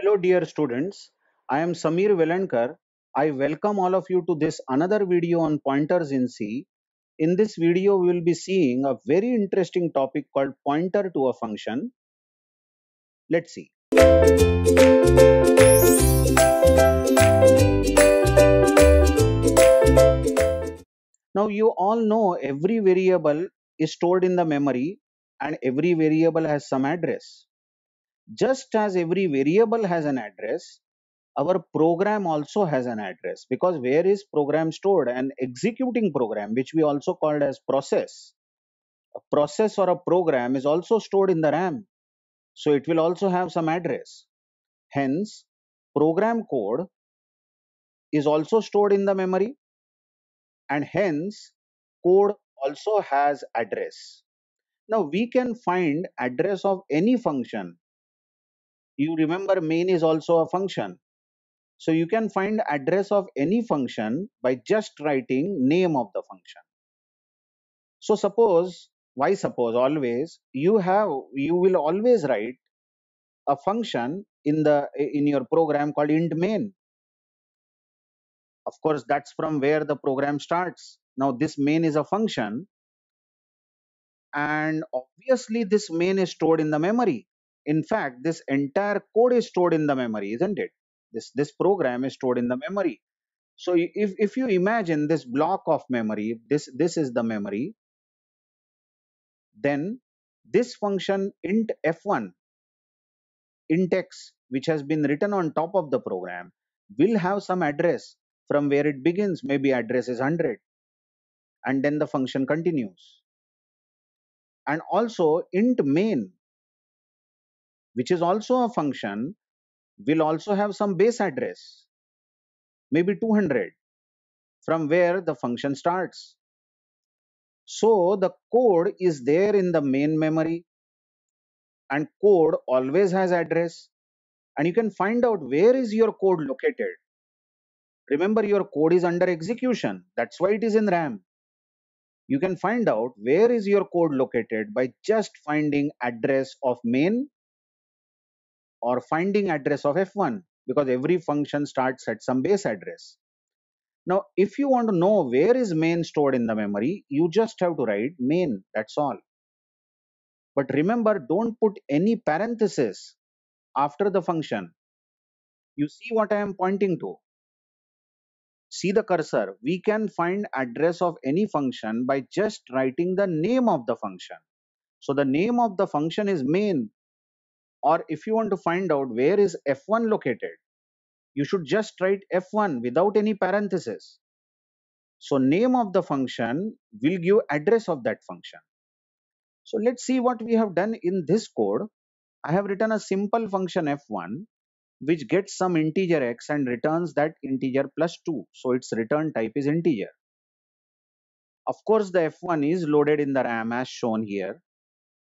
Hello, dear students. I am Samir Velankar. I welcome all of you to this another video on pointers in C. In this video, we will be seeing a very interesting topic called pointer to a function. Let's see. Now, you all know every variable is stored in the memory and every variable has some address. Just as every variable has an address, our program also has an address. Because where is program stored? An executing program which we also called as process. A process or a program is also stored in the ram. So it will also have some address. Hence program code is also stored in the memory. And hence code also has address. Now we can find address of any function you remember main is also a function so you can find address of any function by just writing name of the function. So suppose, why suppose always, you have, you will always write a function in the, in your program called int main. Of course, that's from where the program starts. Now this main is a function and obviously this main is stored in the memory. In fact, this entire code is stored in the memory, isn't it? this this program is stored in the memory. So if, if you imagine this block of memory this this is the memory then this function int f1 int x which has been written on top of the program will have some address. From where it begins maybe address is 100 and then the function continues. And also int main which is also a function will also have some base address, maybe 200, from where the function starts. So the code is there in the main memory and code always has address and you can find out where is your code located. Remember your code is under execution. That's why it is in RAM. You can find out where is your code located by just finding address of main or finding address of f1 because every function starts at some base address. Now, if you want to know where is main stored in the memory, you just have to write main, that's all. But remember, don't put any parenthesis after the function. You see what I am pointing to. See the cursor. We can find address of any function by just writing the name of the function. So the name of the function is main or if you want to find out where is f1 located you should just write f1 without any parenthesis. So name of the function will give address of that function. So let's see what we have done in this code. I have written a simple function f1 which gets some integer x and returns that integer plus 2 so its return type is integer. Of course the f1 is loaded in the ram as shown here.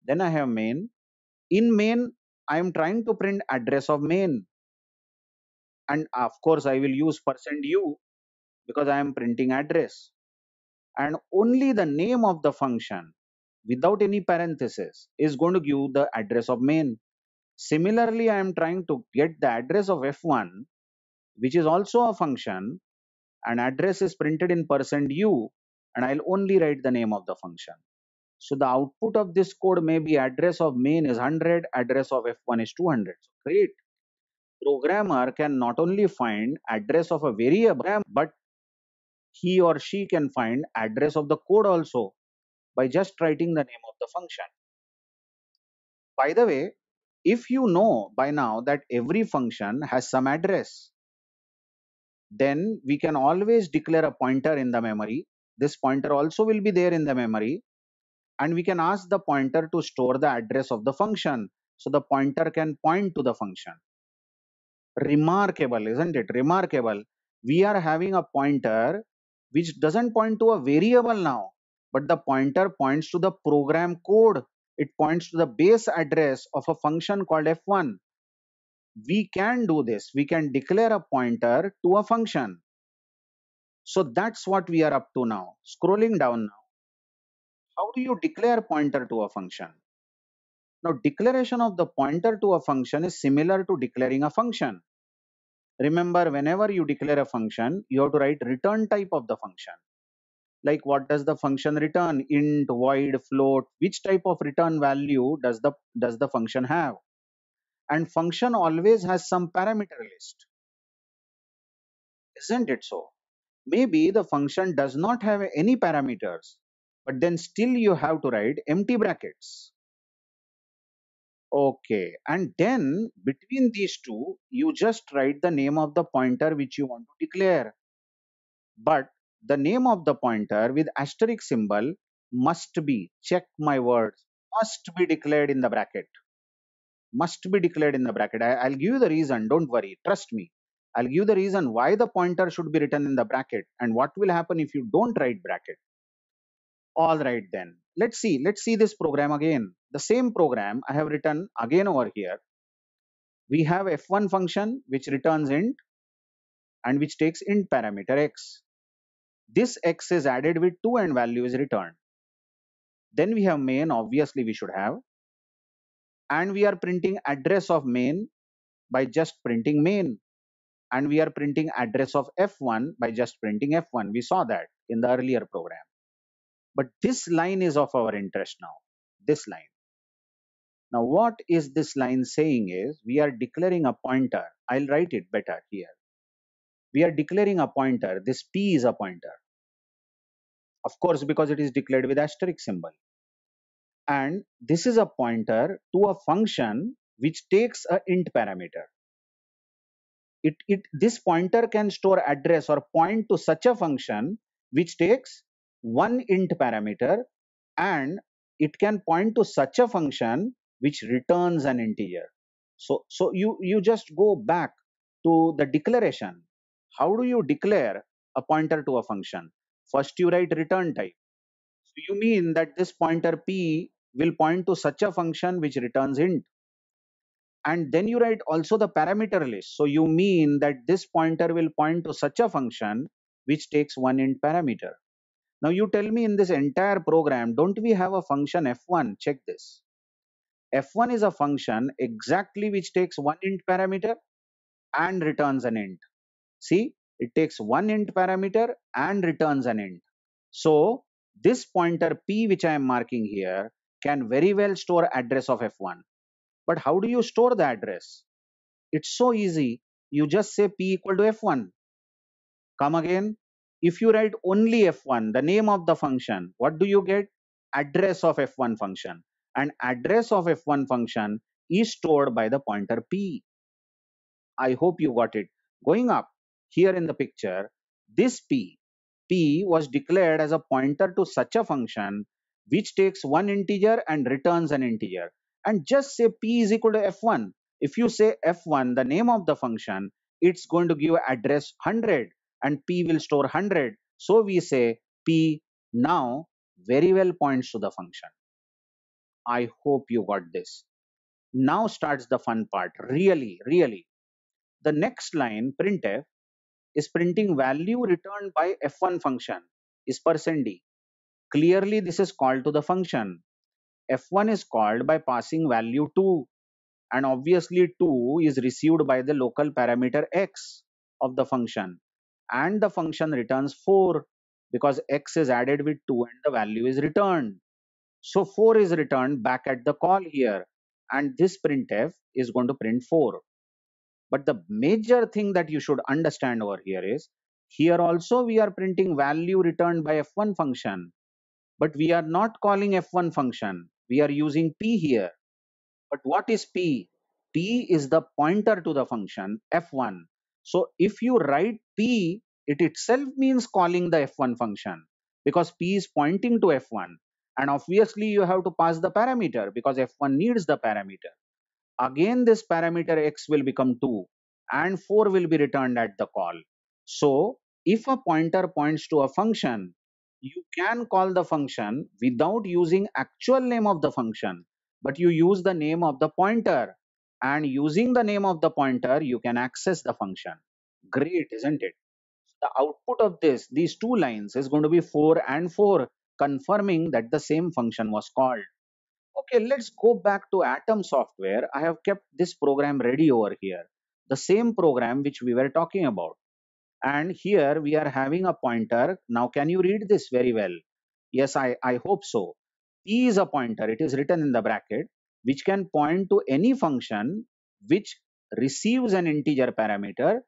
Then i have main. In main I am trying to print address of main. And of course, I will use percent %u because I am printing address. And only the name of the function without any parenthesis is going to give the address of main. Similarly, I am trying to get the address of f1, which is also a function, and address is printed in percent %u, and I'll only write the name of the function. So the output of this code may be address of main is 100, address of F1 is 200. So great. Programmer can not only find address of a variable, but he or she can find address of the code also by just writing the name of the function. By the way, if you know by now that every function has some address, then we can always declare a pointer in the memory. This pointer also will be there in the memory and we can ask the pointer to store the address of the function. So the pointer can point to the function. Remarkable isn't it? Remarkable. We are having a pointer which doesn't point to a variable now but the pointer points to the program code. It points to the base address of a function called f1 we can do this. We can declare a pointer to a function. So that's what we are up to now. Scrolling down now how do you declare pointer to a function? Now, declaration of the pointer to a function is similar to declaring a function. Remember, whenever you declare a function, you have to write return type of the function. Like what does the function return? Int, void, float. Which type of return value does the does the function have? And function always has some parameter list, isn't it so? Maybe the function does not have any parameters, but then still you have to write empty brackets. Okay, and then between these two, you just write the name of the pointer which you want to declare. But the name of the pointer with asterisk symbol must be, check my words, must be declared in the bracket. Must be declared in the bracket. I, I'll give you the reason, don't worry, trust me. I'll give the reason why the pointer should be written in the bracket and what will happen if you don't write bracket. All right then. Let's see. Let's see this program again. The same program I have written again over here. We have f1 function which returns int and which takes int parameter x. This x is added with 2 and value is returned. Then we have main, obviously we should have. And we are printing address of main by just printing main. And we are printing address of f1 by just printing f1. We saw that in the earlier program. But this line is of our interest now. This line. Now what is this line saying is we are declaring a pointer. I'll write it better here. We are declaring a pointer. This p is a pointer. Of course, because it is declared with asterisk symbol. And this is a pointer to a function which takes a int parameter. It, it, this pointer can store address or point to such a function which takes one int parameter and it can point to such a function which returns an integer. So, so you, you just go back to the declaration. How do you declare a pointer to a function? First you write return type. So you mean that this pointer p will point to such a function which returns int. And then you write also the parameter list. So you mean that this pointer will point to such a function which takes one int parameter. Now you tell me in this entire program, don't we have a function f1? Check this. f1 is a function exactly which takes one int parameter and returns an int. See, it takes one int parameter and returns an int. So this pointer p which I am marking here can very well store address of f1. But how do you store the address? It's so easy. You just say p equal to f1. Come again. If you write only f1, the name of the function, what do you get? Address of f1 function. And address of f1 function is stored by the pointer p. I hope you got it. Going up here in the picture, this p, p was declared as a pointer to such a function which takes one integer and returns an integer. And just say p is equal to f1. If you say f1, the name of the function, it's going to give address 100 and p will store 100. So we say p now very well points to the function. I hope you got this. Now starts the fun part. Really, really. The next line, printf, is printing value returned by f1 function is percent %d. Clearly, this is called to the function. f1 is called by passing value 2 and obviously 2 is received by the local parameter x of the function and the function returns 4 because x is added with 2 and the value is returned. So 4 is returned back at the call here and this printf is going to print 4. But the major thing that you should understand over here is here also we are printing value returned by f1 function but we are not calling f1 function. We are using p here. But what is p? p is the pointer to the function f1 so if you write p, it itself means calling the f1 function because p is pointing to f1. And obviously you have to pass the parameter because f1 needs the parameter. Again, this parameter x will become 2 and 4 will be returned at the call. So if a pointer points to a function, you can call the function without using actual name of the function, but you use the name of the pointer and using the name of the pointer you can access the function great isn't it the output of this these two lines is going to be 4 and 4 confirming that the same function was called Okay, let's go back to Atom software. I have kept this program ready over here. The same program which we were talking about. And here we are having a pointer. Now, can you read this very well? Yes, I, I hope so. P is a pointer. It is written in the bracket, which can point to any function which receives an integer parameter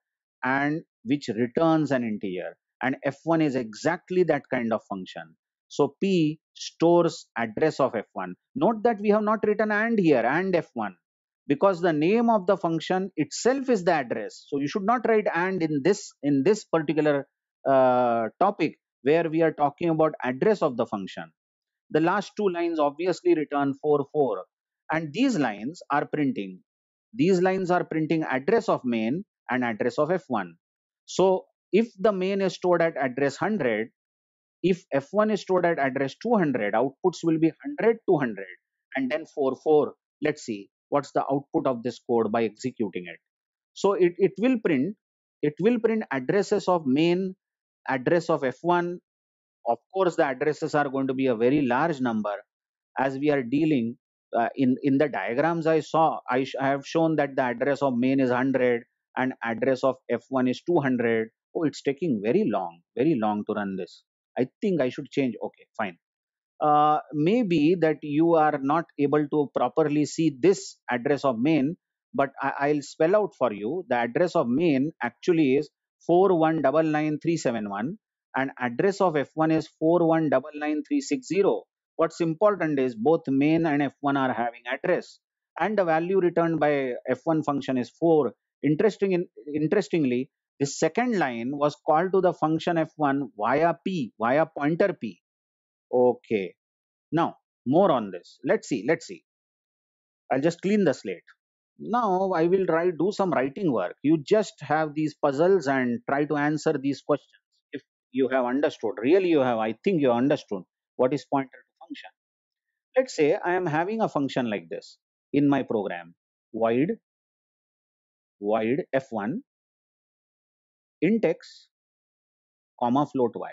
and which returns an integer. And F1 is exactly that kind of function. So P stores address of F1. Note that we have not written AND here, AND F1, because the name of the function itself is the address. So you should not write AND in this, in this particular uh, topic where we are talking about address of the function. The last two lines obviously return 4, 4. And these lines are printing. These lines are printing address of main and address of F1. So if the main is stored at address 100, if f1 is stored at address 200 outputs will be 100 200 and then 4 4 let's see what's the output of this code by executing it so it, it will print it will print addresses of main address of f1 of course the addresses are going to be a very large number as we are dealing uh, in in the diagrams i saw I, I have shown that the address of main is 100 and address of f1 is 200 oh it's taking very long very long to run this I think I should change. Okay, fine. Uh, maybe that you are not able to properly see this address of main, but I, will spell out for you. The address of main actually is 4199371 and address of F1 is 4199360. What's important is both main and F1 are having address and the value returned by F1 function is 4. Interesting, in, interestingly, the second line was called to the function f1 via p, via pointer p. Okay. Now, more on this. Let's see, let's see. I'll just clean the slate. Now, I will try do some writing work. You just have these puzzles and try to answer these questions. If you have understood, really you have, I think you understood what is pointer function. Let's say I am having a function like this in my program, void, void f1 int x comma float y.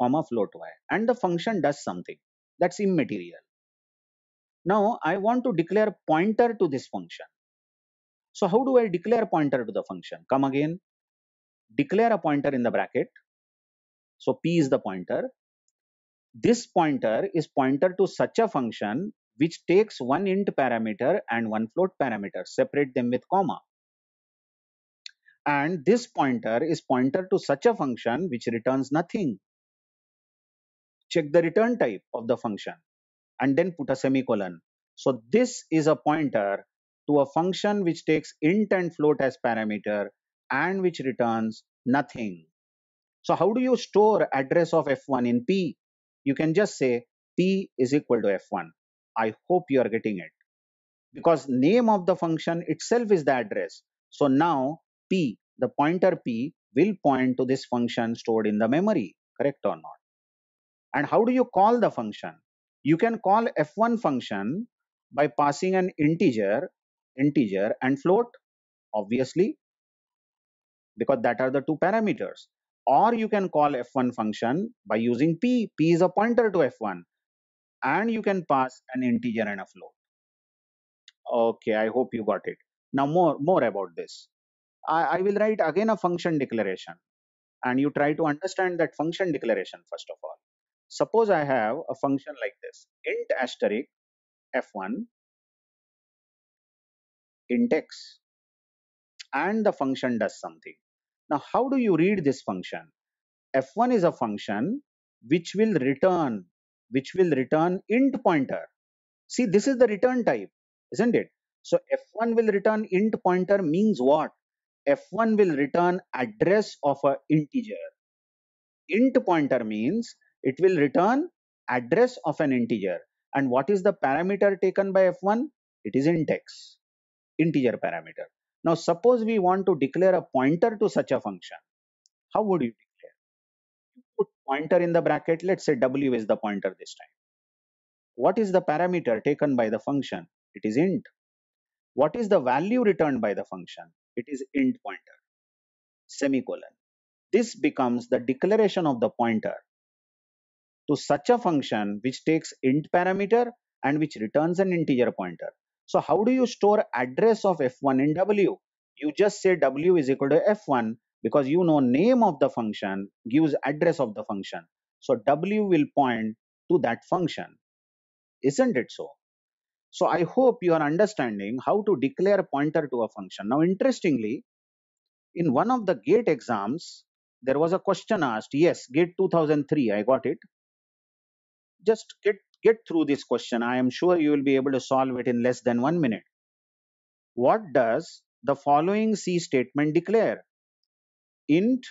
Comma float y. And the function does something. That's immaterial. Now i want to declare pointer to this function. So how do i declare pointer to the function? Come again. Declare a pointer in the bracket so p is the pointer this pointer is pointer to such a function which takes one int parameter and one float parameter separate them with comma and this pointer is pointer to such a function which returns nothing. Check the return type of the function and then put a semicolon. So this is a pointer to a function which takes int and float as parameter and which returns nothing. So how do you store address of f1 in p? You can just say p is equal to f1. I hope you are getting it. Because name of the function itself is the address. So now p, the pointer p will point to this function stored in the memory, correct or not? And how do you call the function? You can call f1 function by passing an integer, integer and float, obviously, because that are the two parameters. Or you can call f1 function by using p. p is a pointer to f1. And you can pass an integer and a float. Okay, I hope you got it. Now more, more about this. I, I will write again a function declaration and you try to understand that function declaration first of all. Suppose I have a function like this int asterisk f1 int x and the function does something. Now how do you read this function? f1 is a function which will return which will return int pointer. See this is the return type isn't it? So f1 will return int pointer means what? f1 will return address of a integer. Int pointer means it will return address of an integer. And what is the parameter taken by f1? It is index, integer parameter. Now suppose we want to declare a pointer to such a function. How would you declare? You put pointer in the bracket, let's say w is the pointer this time. What is the parameter taken by the function? It is int. What is the value returned by the function? it is int pointer semicolon this becomes the declaration of the pointer to such a function which takes int parameter and which returns an integer pointer. So how do you store address of f1 in w? You just say w is equal to f1 because you know name of the function gives address of the function. So w will point to that function. Isn't it so? So I hope you are understanding how to declare a pointer to a function. Now interestingly, in one of the GATE exams, there was a question asked. Yes, GATE 2003, I got it. Just get, get through this question. I am sure you will be able to solve it in less than one minute. What does the following C statement declare? Int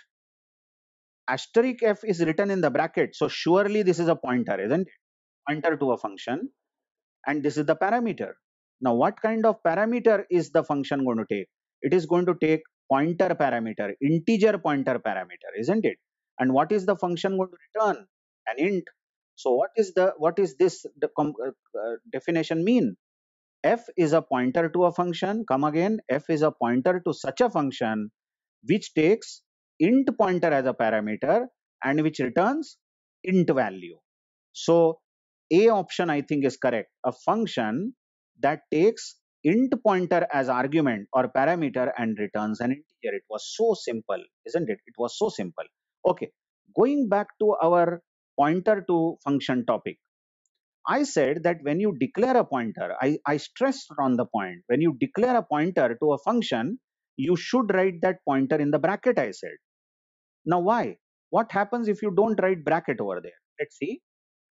asterisk f is written in the bracket. So surely this is a pointer, isn't it? Pointer to a function. And this is the parameter. Now what kind of parameter is the function going to take? It is going to take pointer parameter, integer pointer parameter, isn't it? And what is the function going to return? An int. So what is the what is this the uh, uh, definition mean? f is a pointer to a function. Come again. f is a pointer to such a function which takes int pointer as a parameter and which returns int value. So a option I think is correct. A function that takes int pointer as argument or parameter and returns an integer. It was so simple, isn't it? It was so simple. Okay, going back to our pointer to function topic. I said that when you declare a pointer, I, I stressed on the point, when you declare a pointer to a function, you should write that pointer in the bracket, I said. Now why? What happens if you don't write bracket over there? Let's see.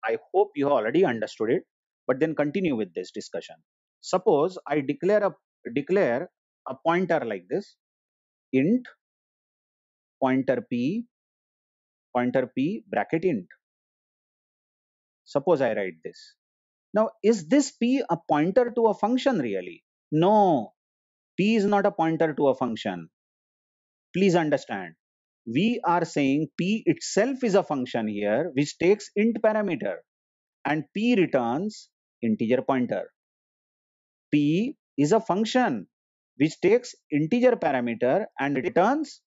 I hope you already understood it, but then continue with this discussion. Suppose I declare a declare a pointer like this, int pointer p pointer p bracket int. Suppose I write this. Now, is this p a pointer to a function really? No, p is not a pointer to a function. Please understand. We are saying p itself is a function here which takes int parameter and p returns integer pointer p is a function which takes integer parameter and returns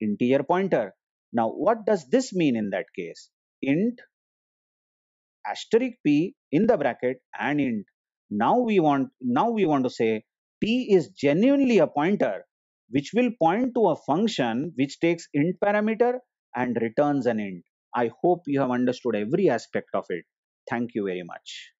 integer pointer. Now, what does this mean in that case? int asterisk p in the bracket and int. Now we want now we want to say p is genuinely a pointer which will point to a function which takes int parameter and returns an int. I hope you have understood every aspect of it. Thank you very much.